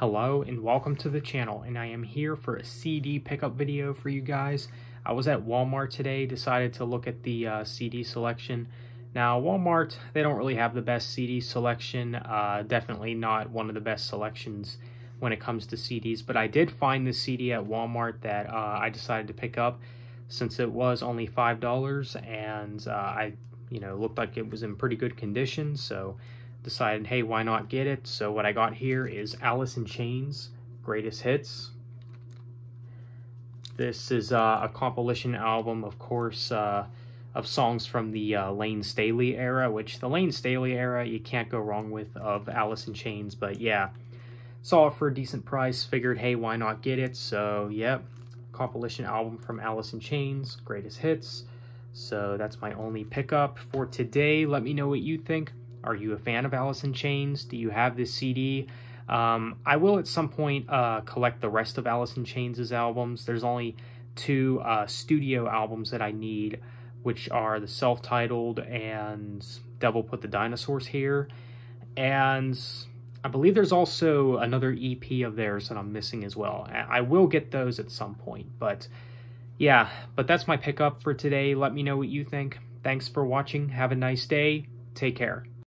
Hello and welcome to the channel and I am here for a CD pickup video for you guys. I was at Walmart today, decided to look at the uh, CD selection. Now Walmart, they don't really have the best CD selection, uh, definitely not one of the best selections when it comes to CDs, but I did find this CD at Walmart that uh, I decided to pick up since it was only $5 and uh, I, you know, looked like it was in pretty good condition, so decided, hey, why not get it? So what I got here is Alice in Chains Greatest Hits. This is uh, a compilation album, of course, uh, of songs from the uh, Layne Staley era, which the Layne Staley era you can't go wrong with of Alice in Chains, but yeah, saw it for a decent price, figured, hey, why not get it? So, yep, compilation album from Alice in Chains, Greatest Hits. So that's my only pickup for today. Let me know what you think. Are you a fan of Alice in Chains? Do you have this CD? Um, I will at some point uh, collect the rest of Alice in Chains' albums. There's only two uh, studio albums that I need, which are the self-titled and Devil Put the Dinosaurs Here. And I believe there's also another EP of theirs that I'm missing as well. I will get those at some point, but yeah, but that's my pickup for today. Let me know what you think. Thanks for watching. Have a nice day. Take care.